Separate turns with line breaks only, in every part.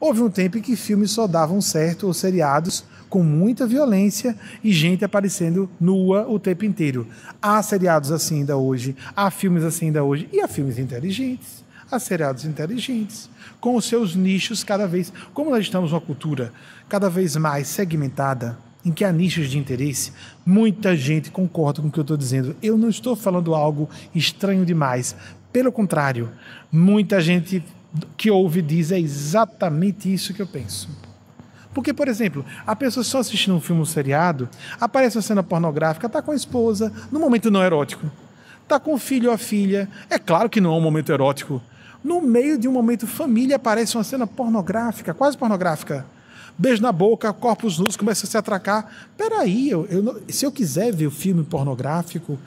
Houve um tempo em que filmes só davam certo, ou seriados com muita violência e gente aparecendo nua o tempo inteiro. Há seriados assim ainda hoje, há filmes assim ainda hoje, e há filmes inteligentes, há seriados inteligentes, com os seus nichos cada vez. Como nós estamos numa cultura cada vez mais segmentada, em que há nichos de interesse, muita gente concorda com o que eu estou dizendo. Eu não estou falando algo estranho demais. Pelo contrário, muita gente que ouve diz é exatamente isso que eu penso. Porque, por exemplo, a pessoa só assistindo um filme um seriado, aparece uma cena pornográfica, está com a esposa, no momento não erótico. Está com o filho ou a filha. É claro que não é um momento erótico. No meio de um momento família aparece uma cena pornográfica, quase pornográfica. Beijo na boca, corpos nus, começa a se atracar. Peraí, eu, eu, se eu quiser ver o filme pornográfico,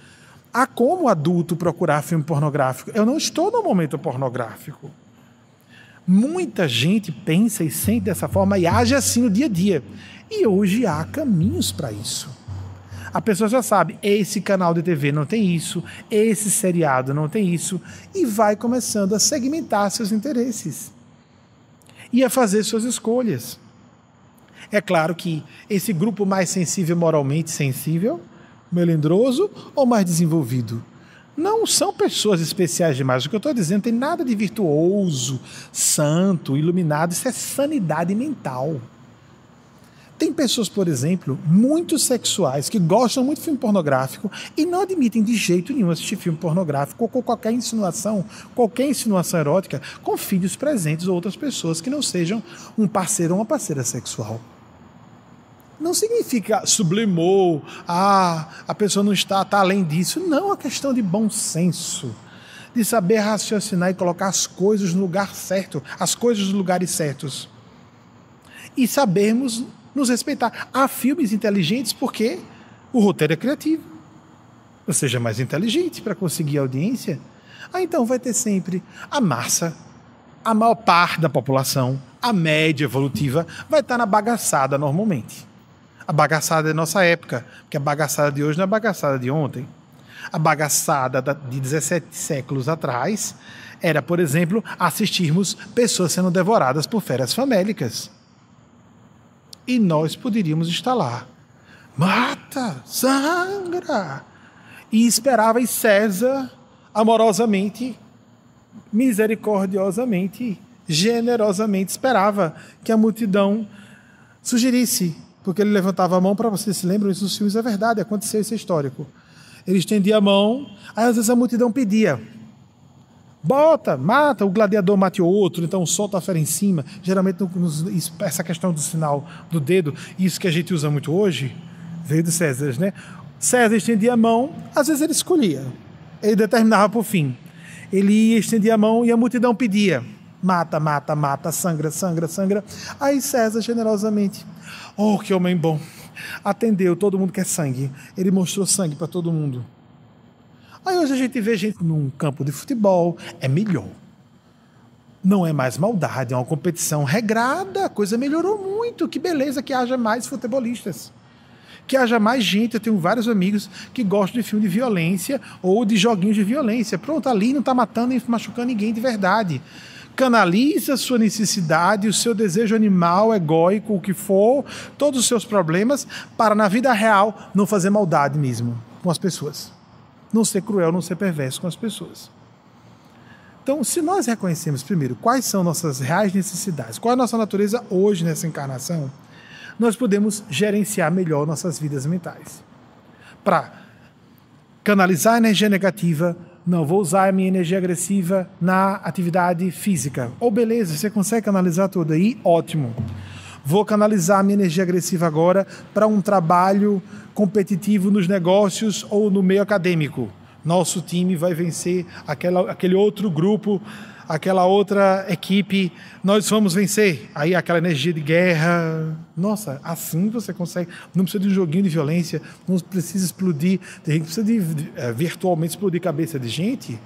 há como adulto procurar filme pornográfico? Eu não estou no momento pornográfico. Muita gente pensa e sente dessa forma e age assim no dia a dia. E hoje há caminhos para isso. A pessoa já sabe, esse canal de TV não tem isso, esse seriado não tem isso, e vai começando a segmentar seus interesses e a fazer suas escolhas. É claro que esse grupo mais sensível, moralmente sensível, melindroso ou mais desenvolvido, não são pessoas especiais demais. O que eu estou dizendo tem nada de virtuoso, santo, iluminado. Isso é sanidade mental. Tem pessoas, por exemplo, muito sexuais que gostam muito de filme pornográfico e não admitem de jeito nenhum assistir filme pornográfico ou qualquer insinuação, qualquer insinuação erótica com filhos presentes ou outras pessoas que não sejam um parceiro ou uma parceira sexual não significa sublimou, ah, a pessoa não está, está além disso. Não, é uma questão de bom senso, de saber raciocinar e colocar as coisas no lugar certo, as coisas nos lugares certos. E sabermos nos respeitar. Há filmes inteligentes porque o roteiro é criativo. Ou seja, mais inteligente para conseguir audiência. Ah, então vai ter sempre a massa, a maior parte da população, a média evolutiva, vai estar na bagaçada normalmente a bagaçada da nossa época, porque a bagaçada de hoje não é a bagaçada de ontem. A bagaçada de 17 séculos atrás era, por exemplo, assistirmos pessoas sendo devoradas por feras famélicas. E nós poderíamos estar lá. Mata, sangra! E esperava César amorosamente, misericordiosamente, generosamente esperava que a multidão sugerisse porque ele levantava a mão para vocês se lembram isso nos filmes é verdade, aconteceu isso é histórico. Ele estendia a mão, aí às vezes a multidão pedia: bota, mata, o gladiador mate o outro, então solta a fera em cima. Geralmente essa questão do sinal do dedo, isso que a gente usa muito hoje, veio de César, né? César estendia a mão, às vezes ele escolhia, ele determinava por fim. Ele ia, estendia a mão e a multidão pedia: mata, mata, mata, sangra, sangra, sangra. Aí César generosamente Oh, que homem bom! Atendeu todo mundo quer sangue. Ele mostrou sangue para todo mundo. Aí hoje a gente vê gente num campo de futebol, é melhor. Não é mais maldade, é uma competição regrada, a coisa melhorou muito. Que beleza que haja mais futebolistas. Que haja mais gente. Eu tenho vários amigos que gostam de filme de violência ou de joguinhos de violência. Pronto, ali não está matando e machucando ninguém de verdade canaliza sua necessidade, o seu desejo animal, egóico, o que for, todos os seus problemas, para na vida real não fazer maldade mesmo com as pessoas. Não ser cruel, não ser perverso com as pessoas. Então, se nós reconhecemos primeiro quais são nossas reais necessidades, qual é a nossa natureza hoje nessa encarnação, nós podemos gerenciar melhor nossas vidas mentais. Para canalizar a energia negativa não, vou usar a minha energia agressiva na atividade física. Ou oh, beleza, você consegue canalizar tudo aí? Ótimo. Vou canalizar a minha energia agressiva agora para um trabalho competitivo nos negócios ou no meio acadêmico. Nosso time vai vencer aquela, aquele outro grupo aquela outra equipe, nós vamos vencer. Aí aquela energia de guerra. Nossa, assim você consegue. Não precisa de um joguinho de violência, não precisa explodir. Tem gente que precisa de, é, virtualmente explodir cabeça de gente.